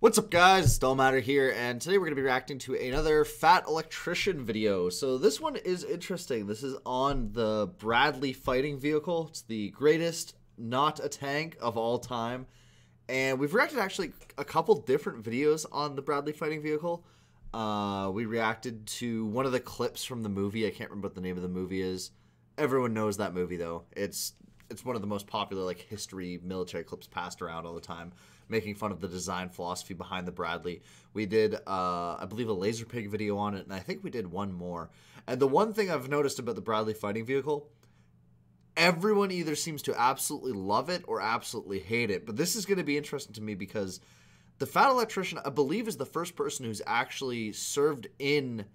What's up guys, it's Dulmater here, and today we're going to be reacting to another Fat Electrician video. So this one is interesting. This is on the Bradley fighting vehicle. It's the greatest not a tank of all time. And we've reacted actually a couple different videos on the Bradley fighting vehicle. Uh, we reacted to one of the clips from the movie. I can't remember what the name of the movie is. Everyone knows that movie though. It's it's one of the most popular like history military clips passed around all the time, making fun of the design philosophy behind the Bradley. We did, uh, I believe, a Lazerpig video on it, and I think we did one more. And the one thing I've noticed about the Bradley fighting vehicle, everyone either seems to absolutely love it or absolutely hate it. But this is going to be interesting to me because the Fat Electrician, I believe, is the first person who's actually served in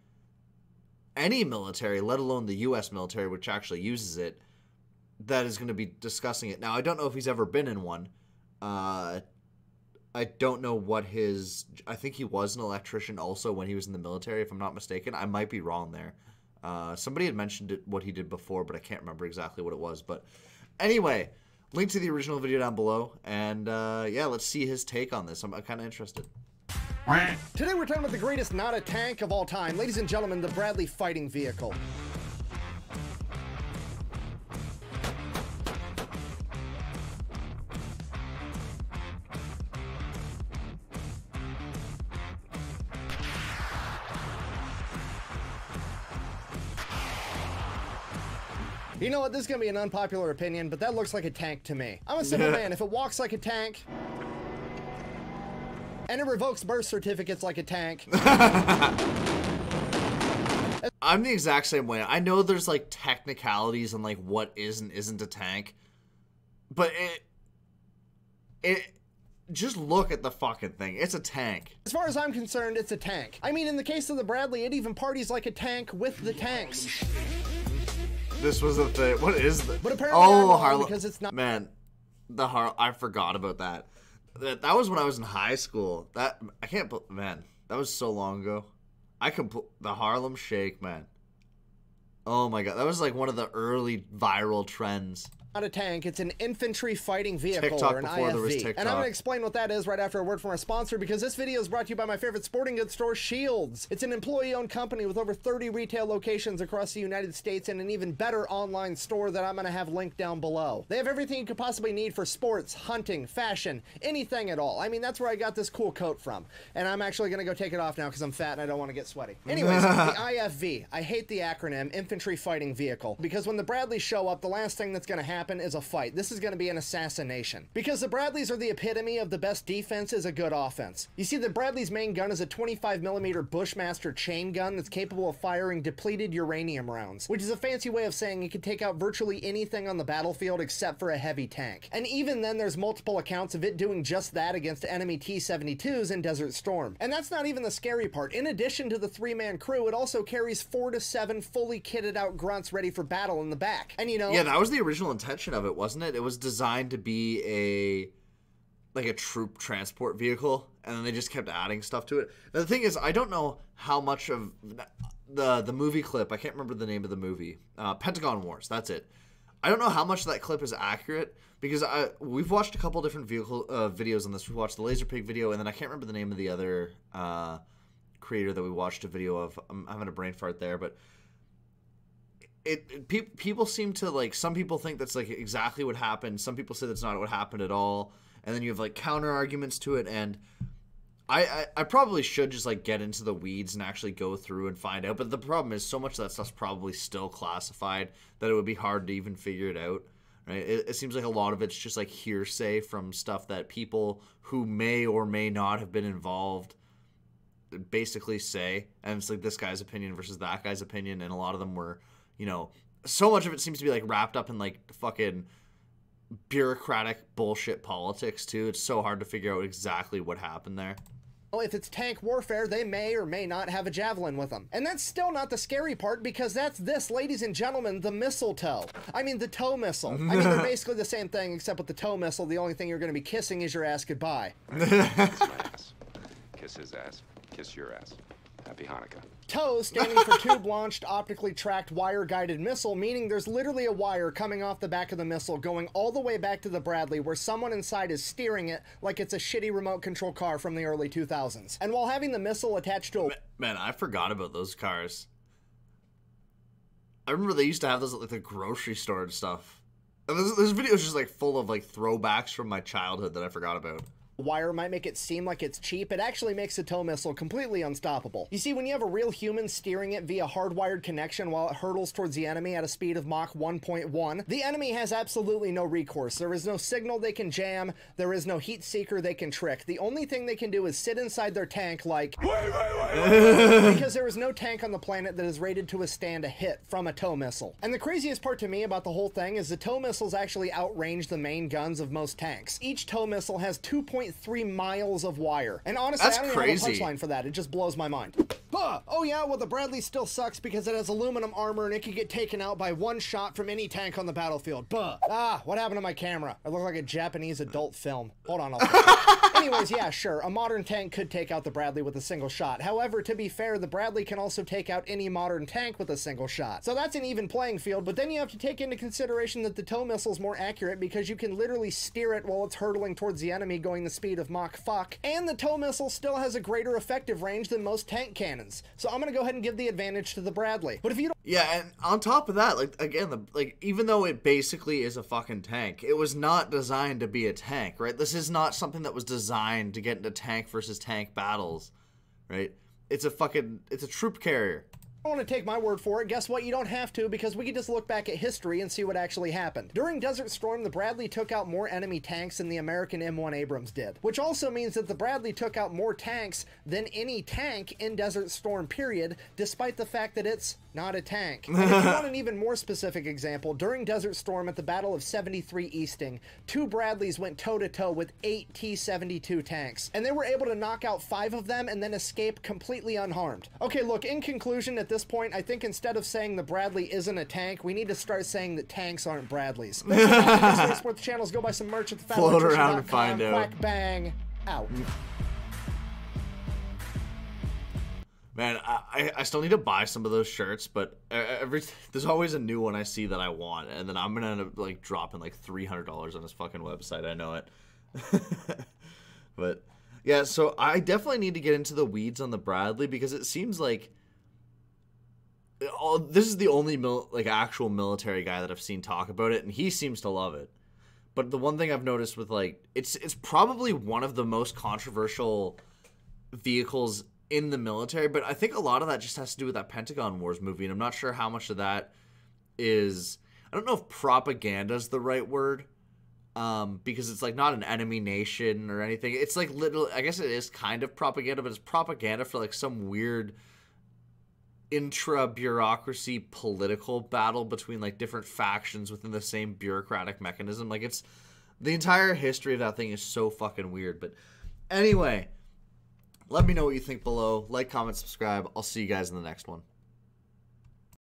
any military, let alone the U.S. military, which actually uses it that is going to be discussing it. Now, I don't know if he's ever been in one. Uh, I don't know what his. I think he was an electrician also when he was in the military, if I'm not mistaken. I might be wrong there. Uh, somebody had mentioned it, what he did before, but I can't remember exactly what it was. But anyway, link to the original video down below, and uh, yeah, let's see his take on this. I'm kind of interested. Today we're talking about the greatest not a tank of all time. Ladies and gentlemen, the Bradley fighting vehicle. You know what? This is going to be an unpopular opinion, but that looks like a tank to me. I'm a simple man. If it walks like a tank, and it revokes birth certificates like a tank. I'm the exact same way. I know there's like technicalities and like what is and isn't a tank, but it it just look at the fucking thing. It's a tank. As far as I'm concerned, it's a tank. I mean, in the case of the Bradley, it even parties like a tank with the tanks. This was a thing. What is this? But apparently, oh, Harlem because it's not. Man, the Har. I forgot about that. That that was when I was in high school. That I can't. Man, that was so long ago. I can the Harlem Shake, man. Oh my god, that was like one of the early viral trends not a tank, it's an infantry fighting vehicle TikTok or an IFV. And I'm going to explain what that is right after a word from our sponsor because this video is brought to you by my favorite sporting goods store, Scheels. It's an employee-owned company with over 30 retail locations across the United States and an even better online store that I'm going to have linked down below. They have everything you could possibly need for sports, hunting, fashion, anything at all. I mean, that's where I got this cool coat from. And I'm actually going to go take it off now because I'm fat and I don't want to get sweaty. Anyways, the IFV. I hate the acronym, Infantry Fighting Vehicle, because when the Bradleys show up, the last thing that's going to happen happen is a fight. This is going to be an assassination. Because the Bradleys are the epitome of the best defense is a good offense. You see, the Bradley's main gun is a 25mm Bushmaster chain gun that's capable of firing depleted uranium rounds, which is a fancy way of saying it can take out virtually anything on the battlefield except for a heavy tank. And even then, there's multiple accounts of it doing just that against enemy T-72s in Desert Storm. And that's not even the scary part. In addition to the three-man crew, it also carries four to seven fully kitted out grunts ready for battle in the back. And you know... Yeah, that was the original intention of it, wasn't it? It was designed to be a like a troop transport vehicle, and then they just kept adding stuff to it. the thing is, I don't know how much of the the movie clip. I can't remember the name of the movie. Uh, Pentagon Wars. That's it. I don't know how much that clip is accurate because I we've watched a couple different vehicle uh, videos on this. We watched the Lazerpig video, and then I can't remember the name of the other uh, creator that we watched a video of. I'm having a brain fart there, but it, pe- people seem to like some people think that's like exactly what happened. Some people say that's not what happened at all. And then you have like counter arguments to it. And I, I, I probably should just like get into the weeds and actually go through and find out. But the problem is so much of that stuff's probably still classified that it would be hard to even figure it out right? It, it seems like a lot of it's just like hearsay from stuff that people who may or may not have been involved basically say. And it's like this guy's opinion versus that guy's opinion. And a lot of them were you know, so much of it seems to be like wrapped up in like fucking bureaucratic bullshit politics too. It's so hard to figure out exactly what happened there. Well, if it's tank warfare, they may or may not have a javelin with them. And that's still not the scary part because that's this, ladies and gentlemen, the mistletoe. I mean, the toe missile. I mean, they're basically the same thing, except with the toe missile, the only thing you're going to be kissing is your ass goodbye. Kiss my ass. Kiss his ass. Kiss your ass. Happy Hanukkah. TOW standing for Tube Launched Optically Tracked Wire Guided Missile, meaning there's literally a wire coming off the back of the missile going all the way back to the Bradley where someone inside is steering it like it's a shitty remote control car from the early 2000s. And while having the missile attached to a. Man, I forgot about those cars. I remember they used to have those at like the grocery store and stuff. And this, this video is just like full of like throwbacks from my childhood that I forgot about wire might make it seem like it's cheap, it actually makes a tow missile completely unstoppable. You see, when you have a real human steering it via hardwired connection while it hurtles towards the enemy at a speed of Mach 1.1, the enemy has absolutely no recourse. There is no signal they can jam, there is no heat seeker they can trick. The only thing they can do is sit inside their tank like wait, wait, wait, because there is no tank on the planet that is rated to withstand a hit from a tow missile. And the craziest part to me about the whole thing is the tow missiles actually outrange the main guns of most tanks. Each tow missile has 2.3 3 miles of wire. And honestly, That's I don't crazy. have a punchline for that. It just blows my mind. Oh yeah, well the Bradley still sucks because it has aluminum armor and it can get taken out by one shot from any tank on the battlefield. Buh. Ah, what happened to my camera? I look like a Japanese adult film. Hold on. Anyways, yeah, sure. A modern tank could take out the Bradley with a single shot. However, to be fair, the Bradley can also take out any modern tank with a single shot. So that's an even playing field, but then you have to take into consideration that the tow missile's more accurate because you can literally steer it while it's hurtling towards the enemy going the speed of Mach fuck, and the tow missile still has a greater effective range than most tank cannons. So I'm gonna go ahead and give the advantage to the Bradley. But if you don't Yeah, and on top of that, like again, the like even though it basically is a fucking tank, it was not designed to be a tank, right? This is not something that was designed to get into tank versus tank battles, right? It's a fucking it's a troop carrier don't want to take my word for it. Guess what? You don't have to because we can just look back at history and see what actually happened. During Desert Storm, the Bradley took out more enemy tanks than the American M1 Abrams did, which also means that the Bradley took out more tanks than any tank in Desert Storm, period, despite the fact that it's not a tank. If you want an even more specific example, during Desert Storm at the Battle of 73 Easting, two Bradleys went toe to toe with eight T 72 tanks, and they were able to knock out five of them and then escape completely unharmed. Okay, look, in conclusion, at this point, I think instead of saying the Bradley isn't a tank, we need to start saying that tanks aren't Bradleys. Support the channels, go buy some merch at the Float around and find out. Quack bang, out. Man, I, I still need to buy some of those shirts, but every there's always a new one I see that I want, and then I'm gonna end up like dropping like three hundred dollars on this fucking website. I know it, but yeah. So I definitely need to get into the weeds on the Bradley because it seems like all, this is the only mil, like actual military guy that I've seen talk about it, and he seems to love it. But the one thing I've noticed with like it's it's probably one of the most controversial vehicles in the military, but I think a lot of that just has to do with that Pentagon Wars movie, and I'm not sure how much of that is. I don't know if propaganda is the right word, um, because it's like not an enemy nation or anything. It's like little. I guess it is kind of propaganda, but it's propaganda for like some weird intra bureaucracy political battle between like different factions within the same bureaucratic mechanism. Like it's the entire history of that thing is so fucking weird. But anyway, let me know what you think below. Like, comment, subscribe. I'll see you guys in the next one.